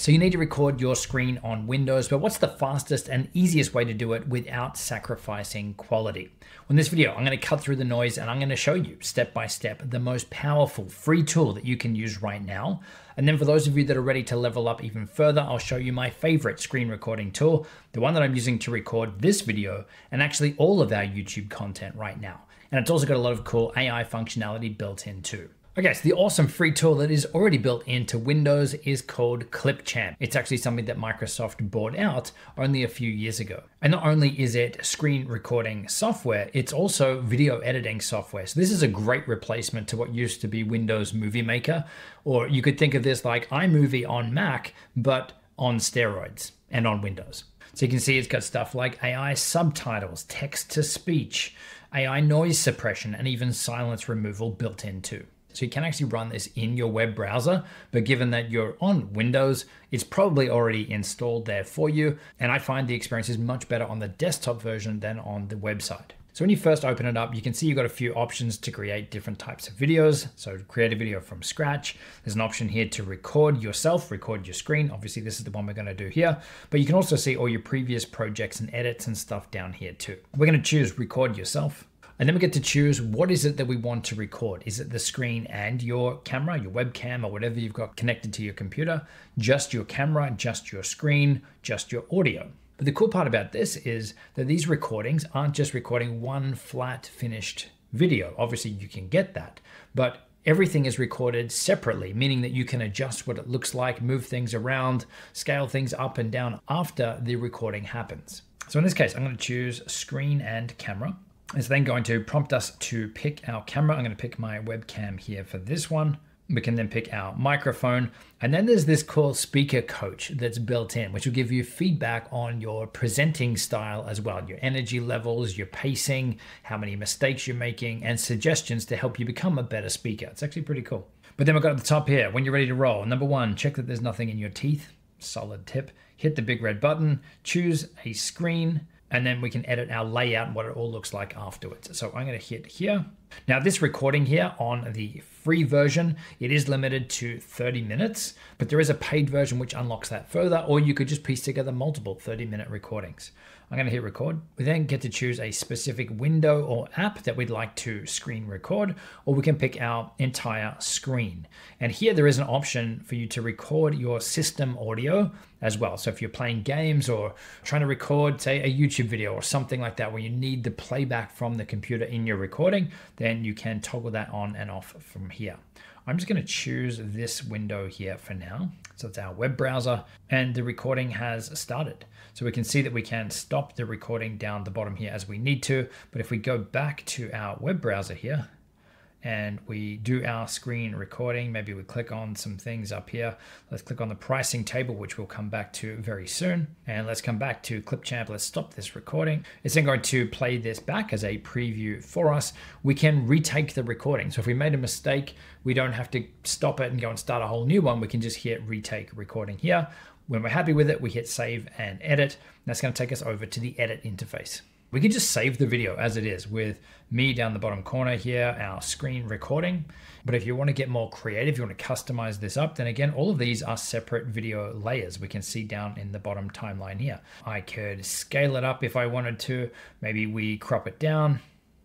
so you need to record your screen on Windows, but what's the fastest and easiest way to do it without sacrificing quality? in this video, I'm gonna cut through the noise and I'm gonna show you step by step the most powerful free tool that you can use right now. And then for those of you that are ready to level up even further, I'll show you my favorite screen recording tool, the one that I'm using to record this video and actually all of our YouTube content right now. And it's also got a lot of cool AI functionality built in too. Okay, so the awesome free tool that is already built into Windows is called Clipchamp. It's actually something that Microsoft bought out only a few years ago. And not only is it screen recording software, it's also video editing software. So this is a great replacement to what used to be Windows Movie Maker, or you could think of this like iMovie on Mac, but on steroids and on Windows. So you can see it's got stuff like AI subtitles, text to speech, AI noise suppression, and even silence removal built in too. So you can actually run this in your web browser, but given that you're on Windows, it's probably already installed there for you. And I find the experience is much better on the desktop version than on the website. So when you first open it up, you can see you've got a few options to create different types of videos. So create a video from scratch. There's an option here to record yourself, record your screen. Obviously this is the one we're gonna do here, but you can also see all your previous projects and edits and stuff down here too. We're gonna choose record yourself. And then we get to choose what is it that we want to record. Is it the screen and your camera, your webcam, or whatever you've got connected to your computer? Just your camera, just your screen, just your audio. But the cool part about this is that these recordings aren't just recording one flat finished video. Obviously, you can get that, but everything is recorded separately, meaning that you can adjust what it looks like, move things around, scale things up and down after the recording happens. So in this case, I'm going to choose screen and camera. It's then going to prompt us to pick our camera. I'm going to pick my webcam here for this one. We can then pick our microphone. And then there's this cool speaker coach that's built in, which will give you feedback on your presenting style as well, your energy levels, your pacing, how many mistakes you're making, and suggestions to help you become a better speaker. It's actually pretty cool. But then we've got at the top here, when you're ready to roll, number one, check that there's nothing in your teeth. Solid tip. Hit the big red button, choose a screen, and then we can edit our layout and what it all looks like afterwards. So I'm going to hit here. Now this recording here on the free version, it is limited to 30 minutes, but there is a paid version which unlocks that further, or you could just piece together multiple 30 minute recordings. I'm going to hit record. We then get to choose a specific window or app that we'd like to screen record, or we can pick our entire screen. And here there is an option for you to record your system audio as well. So if you're playing games or trying to record, say, a YouTube video or something like that, where you need the playback from the computer in your recording, then you can toggle that on and off from here. I'm just going to choose this window here for now. So it's our web browser and the recording has started. So we can see that we can stop the recording down the bottom here as we need to. But if we go back to our web browser here, and we do our screen recording. Maybe we click on some things up here. Let's click on the pricing table, which we'll come back to very soon. And let's come back to Clipchamp. Let's stop this recording. It's then going to play this back as a preview for us. We can retake the recording. So if we made a mistake, we don't have to stop it and go and start a whole new one. We can just hit retake recording here. When we're happy with it, we hit save and edit. That's going to take us over to the edit interface. We can just save the video as it is with me down the bottom corner here, our screen recording. But if you want to get more creative, you want to customize this up, then again, all of these are separate video layers we can see down in the bottom timeline here. I could scale it up if I wanted to. Maybe we crop it down.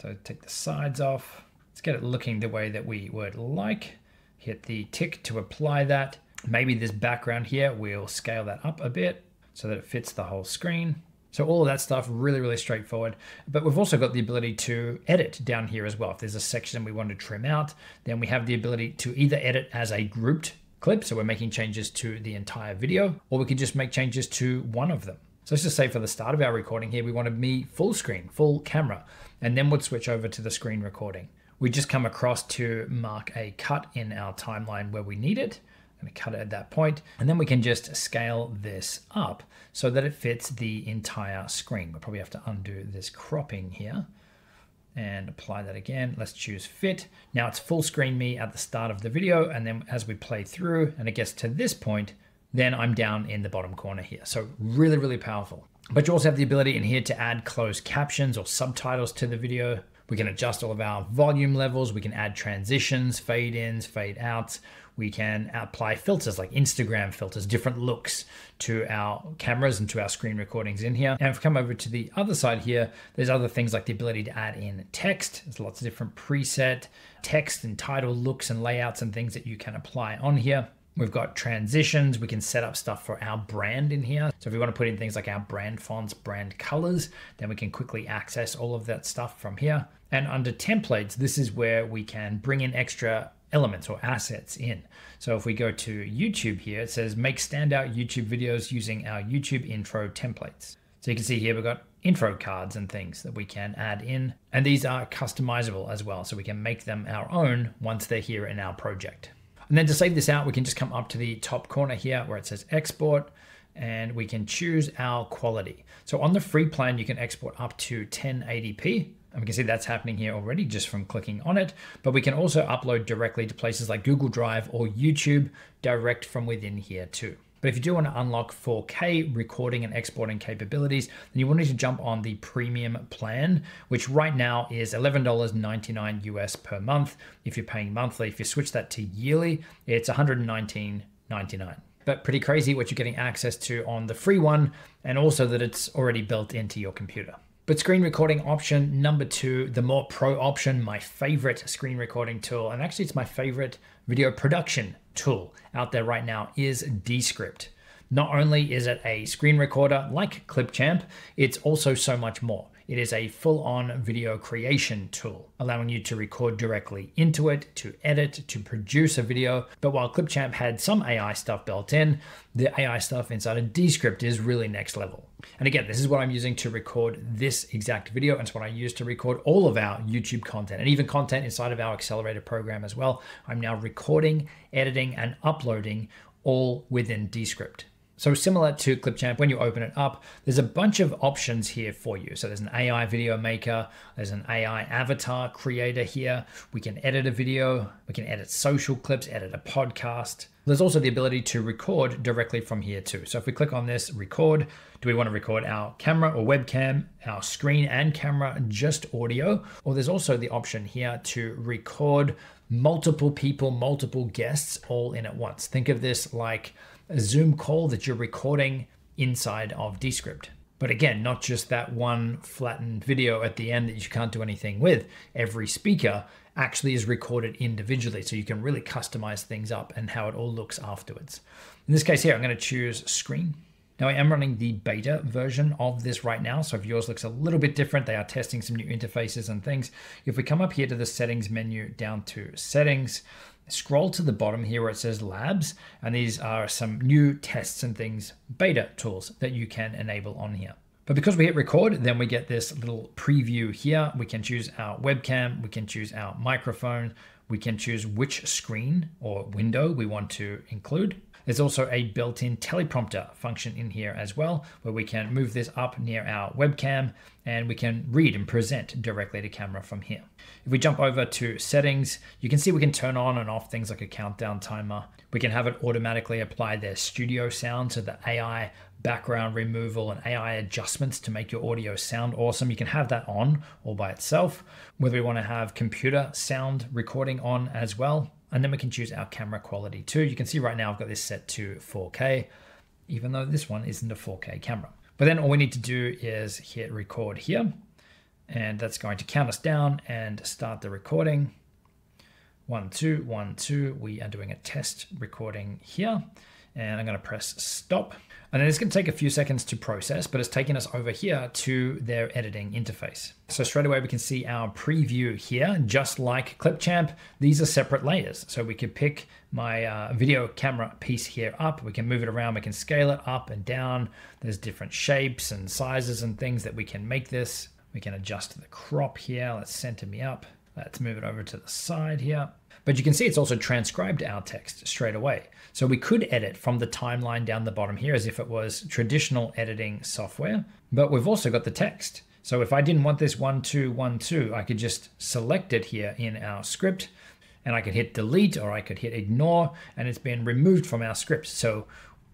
So take the sides off. Let's get it looking the way that we would like. Hit the tick to apply that. Maybe this background here, we'll scale that up a bit so that it fits the whole screen. So all of that stuff really, really straightforward. But we've also got the ability to edit down here as well. If there's a section we want to trim out, then we have the ability to either edit as a grouped clip, so we're making changes to the entire video, or we can just make changes to one of them. So let's just say for the start of our recording here, we wanted me full screen, full camera, and then we'd switch over to the screen recording. We just come across to mark a cut in our timeline where we need it to cut it at that point, and then we can just scale this up so that it fits the entire screen. We'll probably have to undo this cropping here and apply that again. Let's choose fit. Now it's full screen me at the start of the video, and then as we play through and it gets to this point, then I'm down in the bottom corner here. So really, really powerful. But you also have the ability in here to add closed captions or subtitles to the video. We can adjust all of our volume levels. We can add transitions, fade ins, fade outs. We can apply filters like Instagram filters, different looks to our cameras and to our screen recordings in here. And if we come over to the other side here, there's other things like the ability to add in text. There's lots of different preset text and title looks and layouts and things that you can apply on here. We've got transitions. We can set up stuff for our brand in here. So if we want to put in things like our brand fonts, brand colors, then we can quickly access all of that stuff from here. And under templates, this is where we can bring in extra elements or assets in. So if we go to YouTube here, it says make standout YouTube videos using our YouTube intro templates. So you can see here we've got intro cards and things that we can add in. And these are customizable as well. So we can make them our own once they're here in our project. And then to save this out, we can just come up to the top corner here where it says export and we can choose our quality. So on the free plan, you can export up to 1080p. And we can see that's happening here already just from clicking on it. But we can also upload directly to places like Google Drive or YouTube direct from within here too. But if you do want to unlock 4K recording and exporting capabilities, then you will need to jump on the premium plan, which right now is $11.99 US per month. If you're paying monthly, if you switch that to yearly, it's $119.99 but pretty crazy what you're getting access to on the free one, and also that it's already built into your computer. But screen recording option number two, the more pro option, my favorite screen recording tool, and actually it's my favorite video production tool out there right now, is Descript. Not only is it a screen recorder like Clipchamp, it's also so much more. It is a full on video creation tool, allowing you to record directly into it, to edit, to produce a video. But while Clipchamp had some AI stuff built in, the AI stuff inside of Descript is really next level. And again, this is what I'm using to record this exact video, and it's what I use to record all of our YouTube content and even content inside of our accelerator program as well. I'm now recording, editing, and uploading all within Descript. So similar to Clipchamp, when you open it up, there's a bunch of options here for you. So there's an AI video maker, there's an AI avatar creator here. We can edit a video, we can edit social clips, edit a podcast. There's also the ability to record directly from here too. So if we click on this record, do we want to record our camera or webcam, our screen and camera, just audio? Or there's also the option here to record multiple people, multiple guests all in at once. Think of this like a Zoom call that you're recording inside of Descript. But again, not just that one flattened video at the end that you can't do anything with. Every speaker actually is recorded individually, so you can really customize things up and how it all looks afterwards. In this case here, I'm going to choose screen. Now I am running the beta version of this right now, so if yours looks a little bit different, they are testing some new interfaces and things. If we come up here to the settings menu down to settings, scroll to the bottom here where it says labs, and these are some new tests and things, beta tools that you can enable on here. But because we hit record, then we get this little preview here. We can choose our webcam, we can choose our microphone, we can choose which screen or window we want to include. There's also a built-in teleprompter function in here as well, where we can move this up near our webcam and we can read and present directly to camera from here. If we jump over to settings, you can see we can turn on and off things like a countdown timer. We can have it automatically apply their studio sound, so the AI background removal and AI adjustments to make your audio sound awesome. You can have that on all by itself. Whether we want to have computer sound recording on as well, and then we can choose our camera quality too. You can see right now I've got this set to 4K, even though this one isn't a 4K camera. But then all we need to do is hit record here, and that's going to count us down and start the recording. One, two, one, two. We are doing a test recording here, and I'm going to press stop. And it's going to take a few seconds to process, but it's taking us over here to their editing interface. So straight away we can see our preview here, just like Clipchamp, these are separate layers. So we could pick my uh, video camera piece here up, we can move it around, we can scale it up and down. There's different shapes and sizes and things that we can make this. We can adjust the crop here, let's center me up. Let's move it over to the side here. But you can see it's also transcribed our text straight away. So we could edit from the timeline down the bottom here as if it was traditional editing software, but we've also got the text. So if I didn't want this one, two, one, two, I could just select it here in our script and I could hit delete or I could hit ignore and it's been removed from our script. So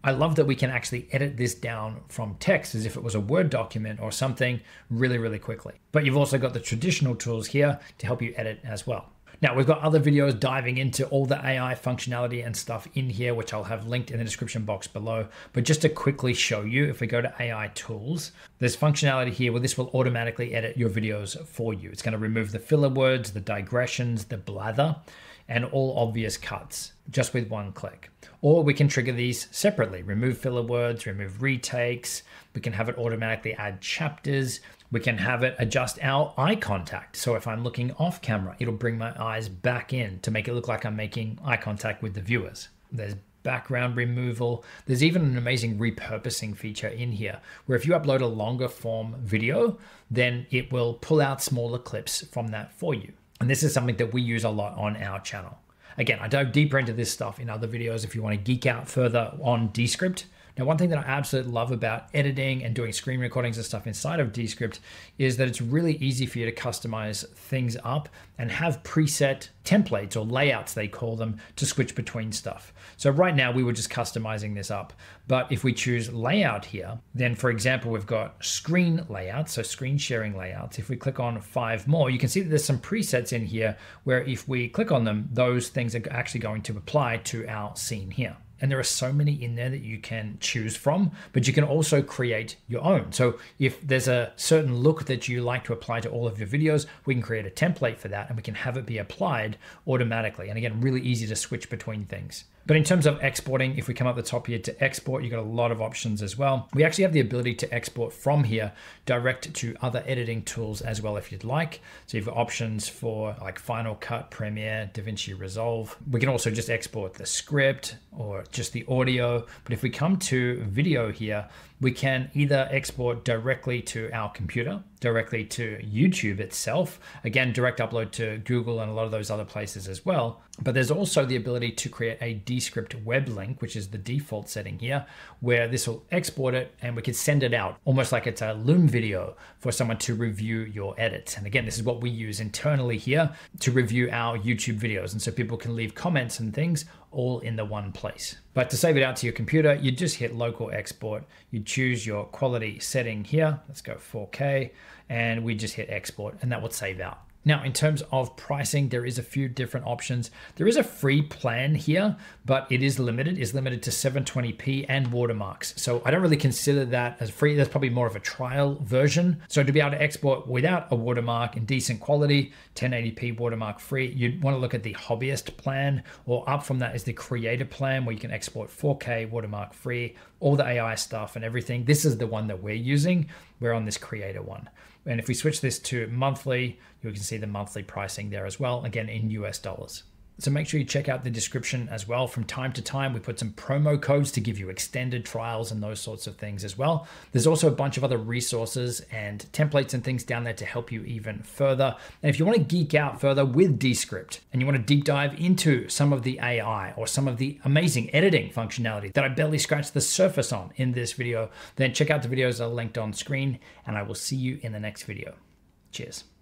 I love that we can actually edit this down from text as if it was a Word document or something really, really quickly. But you've also got the traditional tools here to help you edit as well. Now, we've got other videos diving into all the AI functionality and stuff in here, which I'll have linked in the description box below. But just to quickly show you, if we go to AI tools, there's functionality here where this will automatically edit your videos for you. It's going to remove the filler words, the digressions, the blather, and all obvious cuts just with one click. Or we can trigger these separately, remove filler words, remove retakes. We can have it automatically add chapters. We can have it adjust our eye contact. So if I'm looking off camera, it'll bring my eyes back in to make it look like I'm making eye contact with the viewers. There's background removal. There's even an amazing repurposing feature in here where if you upload a longer form video, then it will pull out smaller clips from that for you. And this is something that we use a lot on our channel. Again, I dive deeper into this stuff in other videos if you want to geek out further on Descript. Now, one thing that I absolutely love about editing and doing screen recordings and stuff inside of Descript is that it's really easy for you to customize things up and have preset templates or layouts, they call them, to switch between stuff. So right now we were just customizing this up. But if we choose layout here, then for example, we've got screen layouts, so screen sharing layouts. If we click on five more, you can see that there's some presets in here where if we click on them, those things are actually going to apply to our scene here. And there are so many in there that you can choose from, but you can also create your own. So if there's a certain look that you like to apply to all of your videos, we can create a template for that and we can have it be applied automatically. And again, really easy to switch between things. But in terms of exporting, if we come up the top here to export, you've got a lot of options as well. We actually have the ability to export from here direct to other editing tools as well if you'd like. So you've got options for like Final Cut, Premiere, DaVinci Resolve. We can also just export the script or just the audio. But if we come to video here, we can either export directly to our computer, directly to YouTube itself, again, direct upload to Google and a lot of those other places as well. But there's also the ability to create a Descript web link, which is the default setting here, where this will export it and we can send it out almost like it's a Loom video for someone to review your edits. And again, this is what we use internally here to review our YouTube videos. And so people can leave comments and things all in the one place. But to save it out to your computer, you just hit local export. You choose your quality setting here. Let's go 4K and we just hit export and that would save out. Now, in terms of pricing, there is a few different options. There is a free plan here, but it is limited, is limited to 720p and watermarks. So I don't really consider that as free. That's probably more of a trial version. So to be able to export without a watermark in decent quality, 1080p watermark free, you'd want to look at the hobbyist plan, or up from that is the creator plan where you can export 4K watermark free, all the AI stuff and everything. This is the one that we're using. We're on this creator one. And if we switch this to monthly, you can see the monthly pricing there as well, again in US dollars. So make sure you check out the description as well. From time to time, we put some promo codes to give you extended trials and those sorts of things as well. There's also a bunch of other resources and templates and things down there to help you even further. And if you want to geek out further with Descript and you want to deep dive into some of the AI or some of the amazing editing functionality that I barely scratched the surface on in this video, then check out the videos that are linked on screen and I will see you in the next video. Cheers.